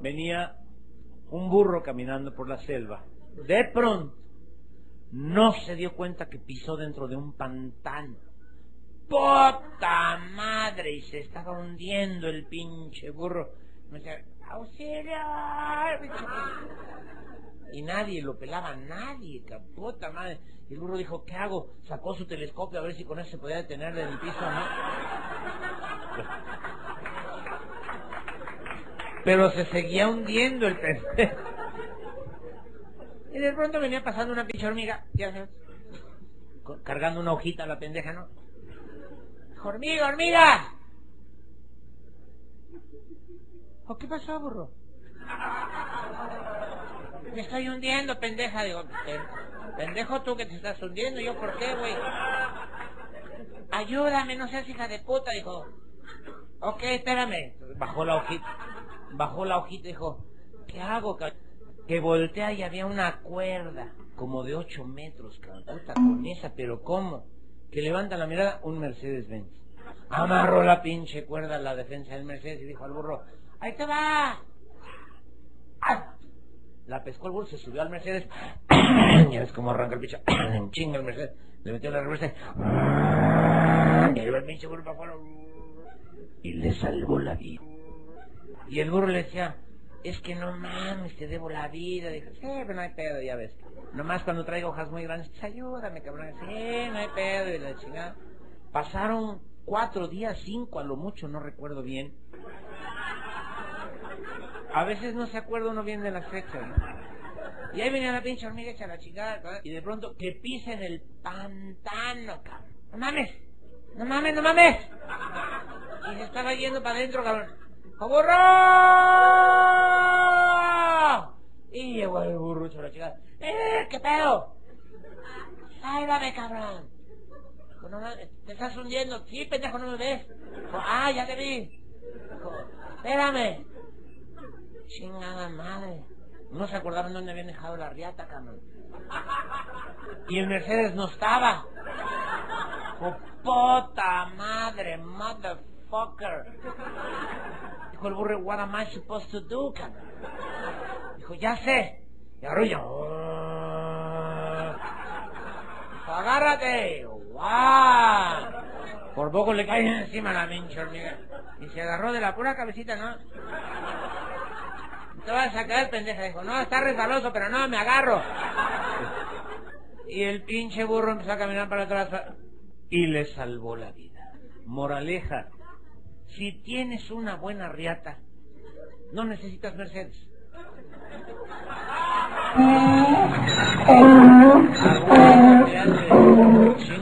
venía un burro caminando por la selva. De pronto, no se dio cuenta que pisó dentro de un pantano. ¡Puta madre! Y se estaba hundiendo el pinche burro. ¡auxilio! Y nadie lo pelaba, nadie, puta madre. Y el burro dijo, ¿qué hago? Sacó su telescopio a ver si con eso se podía detener en el piso, ¿no? Pero se seguía hundiendo el pendejo. Y de pronto venía pasando una pinche hormiga, ya sabes, cargando una hojita a la pendeja, ¿no? ¡Hormiga, hormiga! ¿O qué pasó, burro? Me estoy hundiendo, pendeja. Digo, pendejo tú que te estás hundiendo, ¿yo por qué, güey? Ayúdame, no seas hija de puta, dijo. Ok, espérame. Bajó la hojita, bajó la hojita y dijo, ¿qué hago, Que voltea y había una cuerda, como de ocho metros, cabrón. Puta con esa, pero ¿cómo? Que levanta la mirada, un Mercedes-Benz. Amarró la pinche cuerda a la defensa del Mercedes y dijo al burro, ¡ahí te va! ¡Ah! La pescó el burro, se subió al Mercedes. ya ves cómo arranca el bicho. chinga el Mercedes. Le metió la reversa. Y el pinche burro para afuera. Y le salvó la vida. Y el burro le decía, es que no mames, te debo la vida. Dijo, sí, pero no hay pedo, ya ves. Nomás cuando traigo hojas muy grandes, pues ayúdame, cabrón. Sí, no hay pedo. Y la chingada. Pasaron cuatro días, cinco a lo mucho, no recuerdo bien. A veces no se acuerda uno bien de las fechas, ¿no? Y ahí venía la pinche hormiga hecha la chingada, y de pronto que pisa en el pantano, cabrón. No mames, no mames, no mames. Y se estaba yendo para adentro, cabrón. ¡Burro! Y llegó el burro la chingada. ¡Eh, qué pedo! ¡Sálvame, cabrón! Te estás hundiendo. Sí, pendejo, no me ves. ah, ya te vi. espérame. Chingada madre. No se acordaron dónde habían dejado la riata, cabrón. Y el Mercedes no estaba. Oh, puta madre, motherfucker. El burro, what am I supposed to do, cabrón? Dijo, ya sé. Y arrulla. Dijo, agárrate. Por poco le cae encima la pinche hormiga. Y se agarró de la pura cabecita, ¿no? te vas a caer, pendeja. Dijo, no, está resbaloso, pero no, me agarro. Y el pinche burro empezó a caminar para atrás y le salvó la vida. Moraleja, si tienes una buena riata, no necesitas Mercedes.